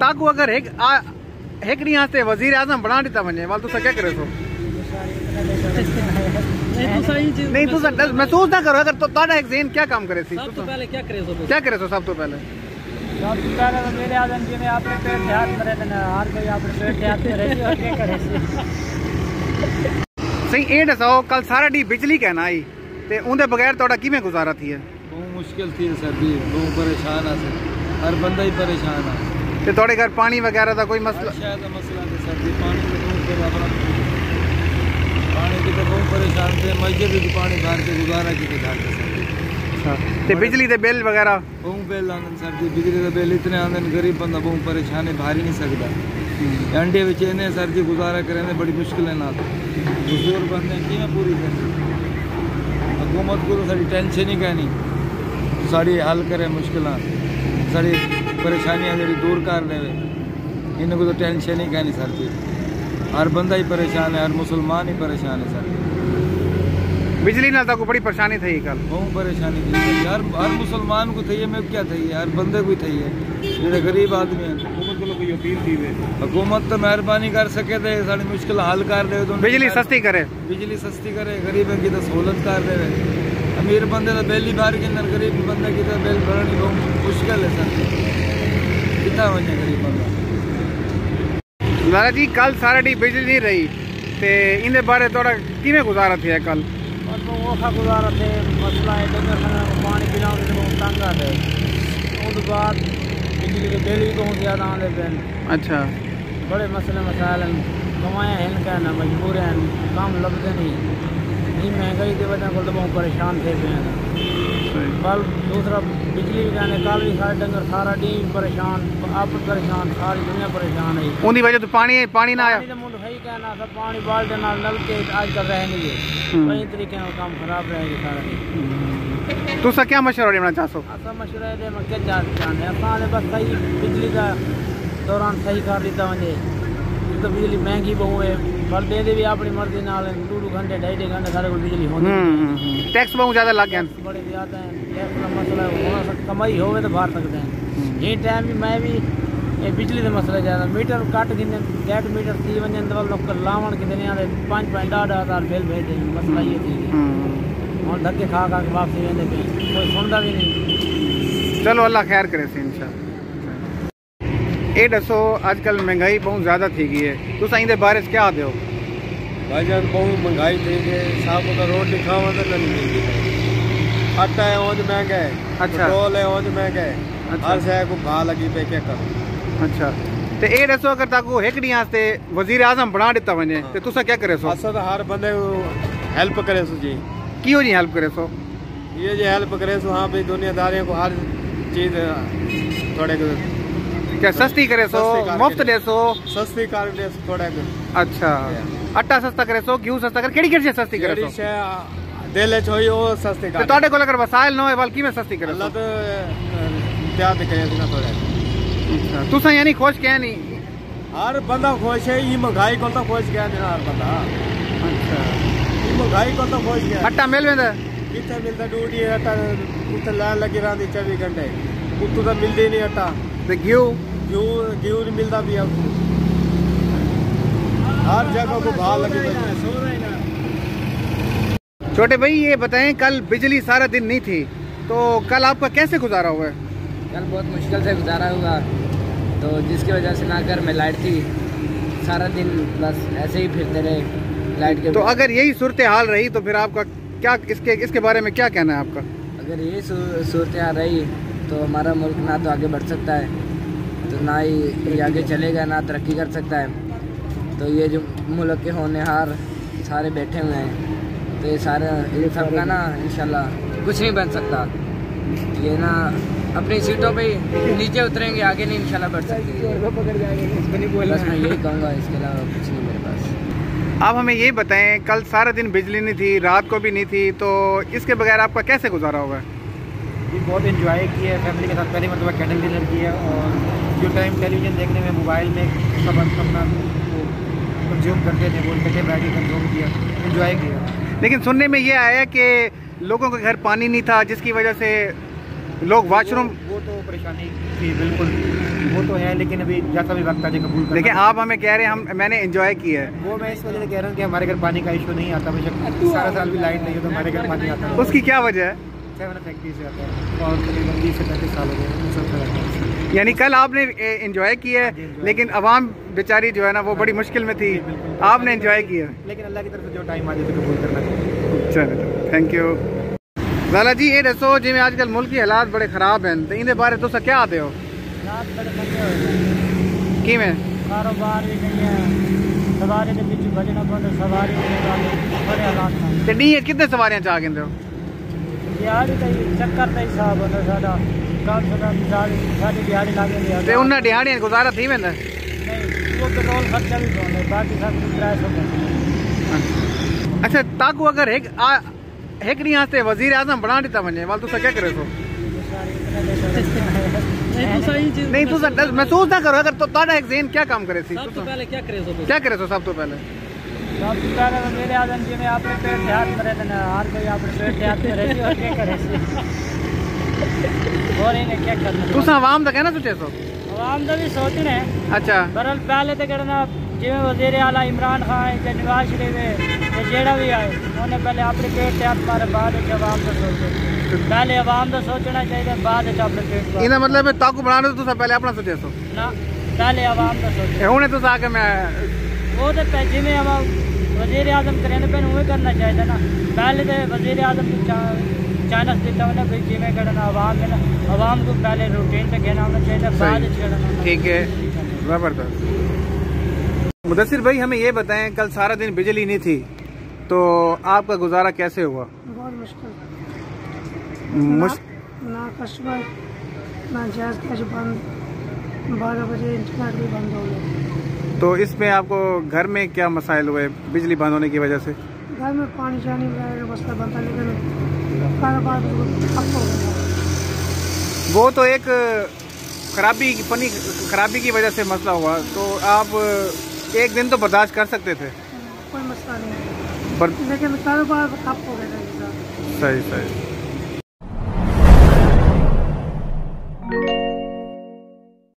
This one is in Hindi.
ताकू अगर एक आ हिकड़ी आस्ते वज़ीर आज़म बना दिता वने वाल तुसा क्या करे सो? नहीं डर- महसूस ना करो अगर तो ताड़ा एक ज़हन क्या काम करे सी? सब तो पहले क्या करे सो क्या करे सो सब तो पहले? सबसे पहले तो मेरे आदम जी ने अपने पेट हाथ मरे थे हर कोई अपने पेट हाथ मरे और क्या करे सी? सही ए दसाओ कल सारा डी बिजली कहना आई ते उनदे बगैर तोड़ा किवें गुजारा थी है बहुत मुश्किल थी सर्दी बहुत परेशान आ सर। हर बंदा ही परेशान आ। ते तोड़े घर पानी वगैरह का कोई मसला शायद मसला है सर्दी पानी के बहुत बड़ा बड़ा पानी की तो बहुत परेशान थे मस्जिद भी पानी भर के गुजारा की घर के सर्दी ते बिजली दे बिल वगैरह बहुत बिल आंदन सर्दी बिजली का बिल इतने आंदन गरीब बंदा बहुत परेशान है भार ही नहीं सकता अंडे बिच इन्हें सर्दी गुजारा करें बड़ी मुश्किल है ना बुज़ुर्ग बंदे की पूरी करनी हुकूमत को तो साड़ी टेंशन ही कहनी साड़ी हल करे मुश्किल साड़ी परेशानियाँ जड़ी दूर कर देवे इनको तो टेंशन ही कहनी सर जी। हर बंदा ही परेशान है हर मुसलमान ही परेशान है सर। बिजली ना ताकू बड़ी परेशानी थी कल। बहुत परेशानी थी। हर हर मुसलमान को थी मैं क्या थी हर बंदे को थी है। जेडे गरीब आदमी हैं। हुकूमत तो मेहरबानी कर सके थे साड़ी मुश्किल हल कर दे तो बिजली सस्ती करे। बिजली सस्ती करे गरीबों की तो सहूलत कर दे अमीर बंदे तो बिल ही भर के अंदर गरीब बंदे की तो बिल भरनी बहुत मुश्किल है सर। लाला जी कल सारा डी बिजली नहीं रही ते इनदे बारे थोड़ा किवें गुजारा थी कल? और तो वो खा गुजारा थे मसला है तो खाना पानी पिलाओ तो तंग आ थे उसके बाद बिजली के बिल भी बहुत ज़्यादा आते पे अच्छा। बड़े मसले मसाइल हैं कमाया है मजबूर हैं काम लगते नहीं। महँगाई की वजह को तो बहुत परेशान थे पे हैं कल दूसरा बिजली भी कहने कल भी सारे डंगर सारा डी परेशान आप परेशान सारी दुनिया परेशान है। उनकी वजह तो पानी पानी ना आया पानी तो कहना सब पानी बाल्टे नाल नल के आजकल रह नहीं हम्म। कई तरीके का काम खराब रहेगा सारा तुसा क्या मशवरा देना चाहो असा मशवरा है मैं क्या चाहते असां ने बस सही बिजली का दौरान सही कर लीता वञे तो बिजली महँगी बहुत है पर दे भी अपनी मर्ज़ी नाल दो दो घंटे ढाई ढाई घंटे सारे को बिजली होती है टैक्स बहुत ज़्यादा लग गया बड़े ज़्यादा हैं टैक्स का मसला है होना सक कमाई होवे तो भर सकते हैं ये टाइम भी मैं भी ये बिजली के मसले ज़्यादा मीटर कट गिने डेढ़ मीटर थी वञनि त लोग लावण पाँच ॾह ॾह हज़ार बिल भेज दें मसला ये थी और धक्के खा खा के वापसी वेंदे पे कोई सुनता भी नहीं दसो आजकल महँगाई बहुत ज़्यादा थी गई है। तुसा इंदे बारे च क्या दो भाईजान बहुत महँगाई थी कि साहब को रोटी खावा तो नहीं मिलती आटा है ओज महँगा है। अच्छा। पेट्रोल है ओज महँगा है। अच्छा। हर शय को भाव लगी पे क्या करूँ? अच्छा। ते ए दसो अगर ताकू हिकड़ी आस्ते वज़ीर आज़म बना दिता वने ते तुसा क्या करे सो? असा तो हर बंदे हेल्प करे सो जी। कियो जी हेल्प करे सो? ये जो हेल्प करे सो हाँ भाई दुनियादारियों को हर चीज़ थोड़े को क्या सस्ती करे सो? मुफ़्त दे। दे सो सस्ती कर दे सो थोड़े को अच्छा। आटा सस्ता करे सो घी सस्ता करे केड़ी केड़ी सस्ती करे सो? दिल छोई वो सस्ती कर तोड़े कोल अगर वसाइल न होए वाल किवें सस्ती करे अल्लाह तो त्याग करे ना थोड़े अच्छा तुसा यानी खुश क्या नहीं हर बंदा खुश है ये महँगाई को तो खुश गया नहीं हर बंदा। अच्छा। ये महँगाई को तो खुश गया आटा मिल वेंदा? कितने मिलता डूडी आटा उत्ते लाइन लगी रहती चौबीस घंटे। उत्तू तो मिलती ही नहीं आटा। ते घी घ्यू घ्यू नहीं मिलता भी अब हर जगह को भाव लगी। छोटे भाई ये बताएँ कल बिजली सारा दिन नहीं थी तो कल आपका कैसे गुजारा हुआ? है कल बहुत मुश्किल से गुजारा हुआ। तो जिसकी वजह से ना घर में लाइट थी सारा दिन बस ऐसे ही फिरते रहे लाइट के तो अगर यही सूरत हाल रही तो फिर आपका क्या इसके इसके बारे में क्या कहना है आपका? अगर यही सूरत हाल रही तो हमारा मुल्क ना तो आगे बढ़ सकता है। तो ना ही ये आगे चलेगा ना तरक्की कर सकता है। तो ये जो मुल्क के होनहार सारे बैठे हुए हैं तो ये सारा इन सबका ना इंशाल्लाह कुछ नहीं बन सकता। ये ना अपनी सीटों पे नीचे उतरेंगे आगे नहीं इंशाल्लाह बढ़ सकते। बस मैं यही कहूँगा इसके अलावा कुछ नहीं मेरे पास। आप हमें यही बताएँ कल सारा दिन बिजली नहीं थी रात को भी नहीं थी तो इसके बगैर आपका कैसे गुजारा होगा? जी बहुत इन्जॉय किया फैमिली के साथ पहली मतलब कैंडल डिनर किया और जो टाइम टेलीविज़न देखने में मोबाइल में सब अपना कंज्यूम करते थे वो इकट्ठे बैठ के कंज्यूम किया इन्जॉय किया। लेकिन सुनने में ये आया कि लोगों के घर पानी नहीं था जिसकी वजह से लोग वॉशरूम वो, वो तो परेशानी थी बिल्कुल। वो तो है लेकिन अभी जैसा भी वक्त आज कबूल देखिए आप हमें कह रहे हैं हम मैंने एंजॉय किया है। वो मैं इस वजह से कह रहा हूँ कि हमारे घर पानी का इशू नहीं आता बेशक सारा साल भी लाइट नहीं है तो हमारे घर पानी आता है उसकी क्या वजह है? सेवन फैक्ट्री से आता है और तकरीबन तीस से पैंतीस साल हो गए उस वक्त रहता है यानी कल आपने एंजॉय किया हाँ है लेकिन अवाम बेचारी जो है ना वो बड़ी मुश्किल में थी। आपने एंजॉय किया लेकिन अल्लाह की तरफ़ से जो टाइम आ जाए तो कबूल करना चाहिए। चलो थैंक यू लाला जी ये दसो जिमें आजकल मुल्क के हालात बड़े खराब हैं तो इनके बारे तुस क्या आते हो? रात बड़े मंगे होए कि में कारोबार है सवारी के बीच बजना पड़ता सवारी बड़े हालात हैं। ते डी कितने सवारियाँ चाह कहते हो? दिहाड़ी का ही चक्कर का हिसाब होता साਡਾ कम से कम सारी सारी दिहाड़ी लागे नहीं ते उन्हें दिहाड़ियाँ गुजारा थी वेंदा नहीं वो पेट्रोल खर्चा भी कौन है बाकी सब अच्छा ताकू अगर एक आ एक ॾींहुं वास्ते वज़ीर आज़म बणा ॾिता वञे वाल तुसां क्या करे सो नहीं डर- महसूस ना करो अगर तो ताड़ा एक ज़हन क्या काम करे सी तुसां- पहले क्या करे सो क्या करे सो सब तो पहले सबसे पहले तो मेरे आदम जी में अपने पेट के हाथ में रहते ना हर कोई अपने पेट के हाथ में रहती और क्या करे और इन्हें क्या करना? तुसां आवाम दा कहना सोचे सो आवाम का भी सोचने अच्छा। बरल पहले तो करना जिमें वज़ीर आला इमरान खान है या नवाज़ शरीफ है जेड़ा भी आए उन्हें पहले अपने पेट के हाथ मारे बाद आवाम का सोचे। पहले आवाम का सोचना चाहिए बाद अपने पेट का मतलब है ताकू बनाने तो पहले अपना सोचे सो ना पहले आवाम का सोचे। हुणे तुसां आके मैं वो तो पै- जिमें हम वज़ीर आज़म करें तो उन्हें करना चाहिए ना। पहले तो वज़ीर आज़म को चा- चांस देता हूँ ना भाई जिमें करना आवाम है ना आवाम को पहले रूटीन पे कहना होना चाहिए बाद ठीक है। ज़बरदस्त। मुदसर भाई हमें ये बताएँ कल सारा दिन बिजली नहीं थी तो आपका गुजारा कैसे हुआ? बहुत मुश्किल। मुश... ना कस्टमर ना जैज कैश बंद। बारह बजे इंटरनेट भी बंद हो गया। तो इसमें आपको घर में क्या मसाइल हुए? बिजली बंद होने की वजह से। घर में पानी मसला बनता लेकिन हो वो तो एक खराबी पनी खराबी की वजह से मसला हुआ। तो आप एक दिन तो बर्दाश्त कर सकते थे। कोई मसला नहीं पर लेकिन कारोबार ठप हो गया। सही सही।